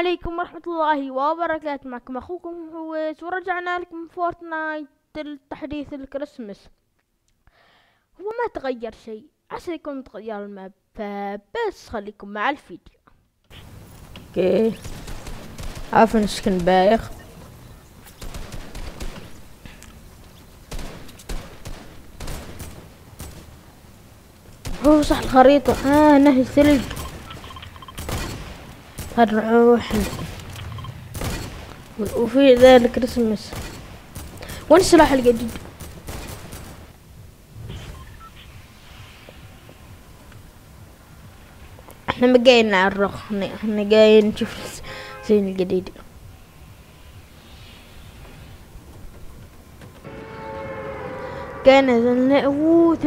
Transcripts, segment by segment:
عليكم ورحمة الله وبركاته. معكم أخوكم هويس ورجعنا لكم فورتنايت التحديث الكريسماس. هو ما تغير شيء عسى يكون تغير ال map فبس خليكم مع الفيديو. okay. عارف ان skin بايخ؟ هو صح الخريطة. آه نهي ثلج هنروح وفي ذا الكريسماس وين السلاح الجديد؟ إحنا ما جايين نعرق إحنا جايين نشوف الزين الجديد. كان نزلنا اوه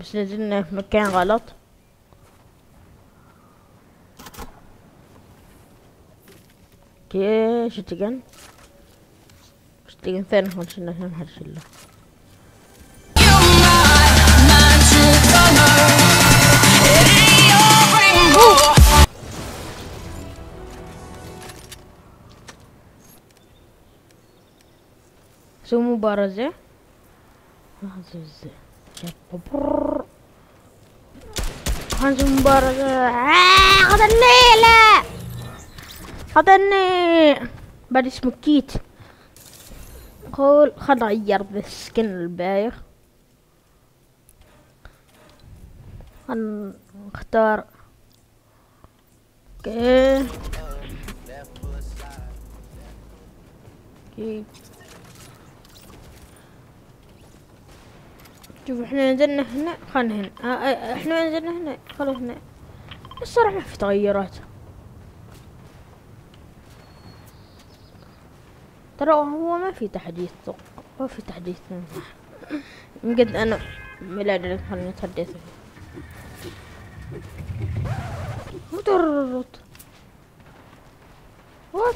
بس نزلنا في مكان غلط. أوكي شتيجن شتيجن ثاني هون شلنا هون حد شله سو مبارزة هنزل مبارزة خذني لا خذني بعد اسمه كيت قول خل غير بالسكن البايخ. نختار. أوكي. أوكي. شوف إحنا نزلنا هنا خلنا هنا. آه آه إحنا نزلنا هنا خلو هنا. الصراحة ما في تغيرات ترى هو ما في تحديث ما في تحديث. من قد أنا ميلاد خلينا نتحدث؟ مدرت وات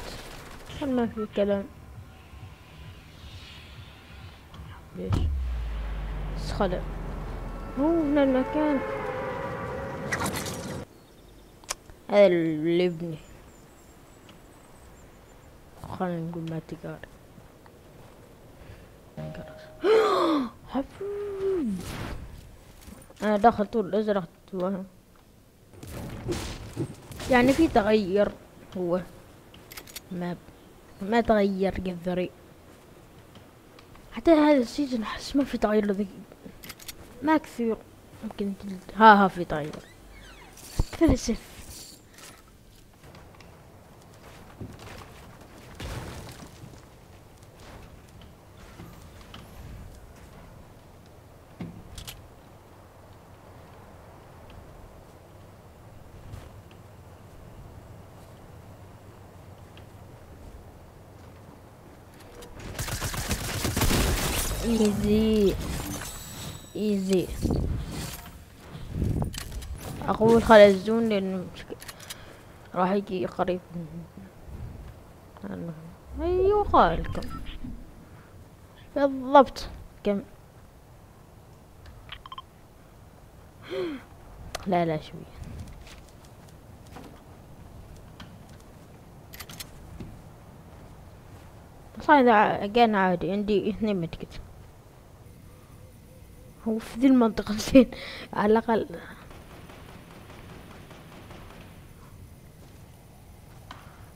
ما في كلام؟ ليش؟ خلع هو هنا المكان. هذا اللي يبني. خلينا نقول ما تقار أنا داخل طول الأزرق يعني في تغير هو. ما ما تغير جذري حتى هذا السيزون أحس ما في تغير ذي. ما كثير. ممكن تلد ها ها في تغير. فلسف ايزي ايزي أقول خلزون لأن راح يجي قريب. أيوه خالكم. بالضبط. كم؟ لا لا شوي صاير كان عادي عندي اثنين متكت هو في ذي المنطقة زين على الأقل.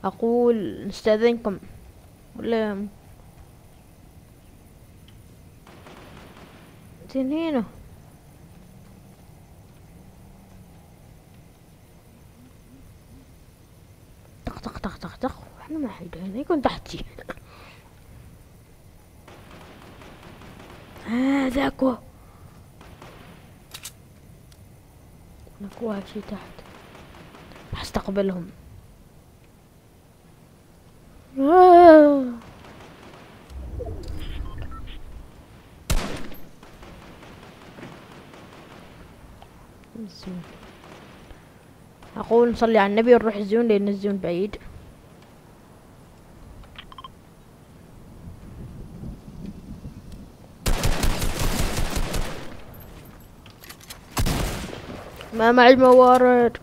أقول نستأذنكم. ولا؟ زين هنا؟ طق طق طق طق طق. إحنا ما حد هنا يكون تحتي. هذاك هو. نكوها شي تحت حستقبلهم آه. أقول نصلي على النبي ونروح الزون لأن الزون بعيد ما معي الموارد.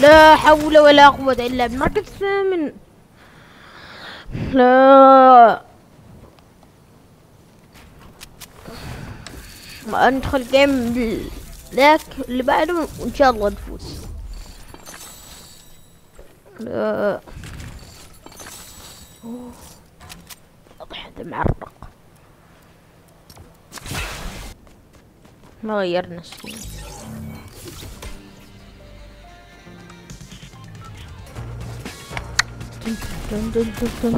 لا حول ولا قوة إلا بالمركز الثامن لا. ما ندخل جيم ذاك اللي بعده وإن شاء الله نفوز لا. أوه. هذا معرق. ما غيرنا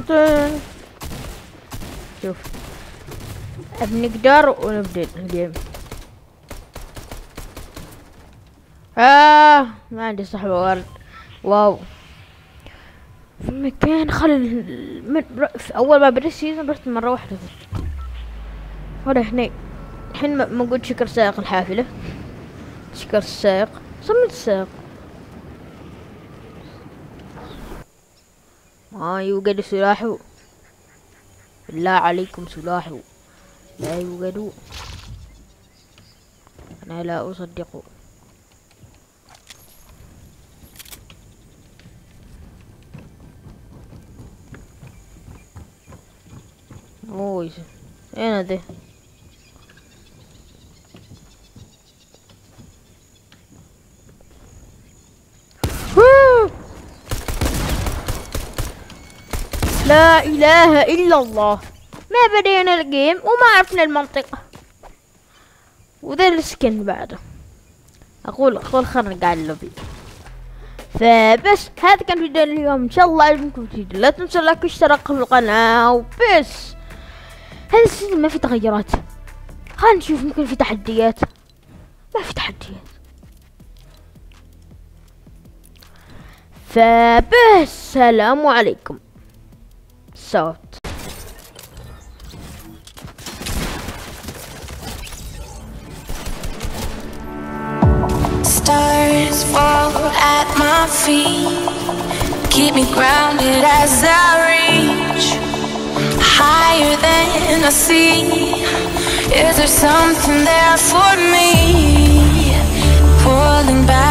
دن. شوف. بنقدر ونبدأ الجيم. آه ما عندي صحبة ورد واو. مكان خل من في أول ما بدأ السيزون رحت مرة واحدة ولا هني الحين موجود شكر سائق الحافلة. شكر السائق صمت السائق ما يوجد سلاح. بالله عليكم سلاح. لا يوجد. أنا لا أصدق. اين هذا ووو. لا إله إلا الله. ما بدينا ال game وما عرفنا المنطقة. وذا ال skin بعده. أقول أقول خلنا نقعد اللوبي فبس هذا كان فيديو اليوم. إن شاء الله عجبكم الفيديو. لا تنسوا like واشتراك في القناة. وبس. هذا ال season ما في تغيرات. خلينا نشوف ممكن في تحديات. ما في تحديات. فبس سلام عليكم. صوت. Stars fall at my feet. Keep me grounded as I higher than I see. Is there something there for me? Pulling back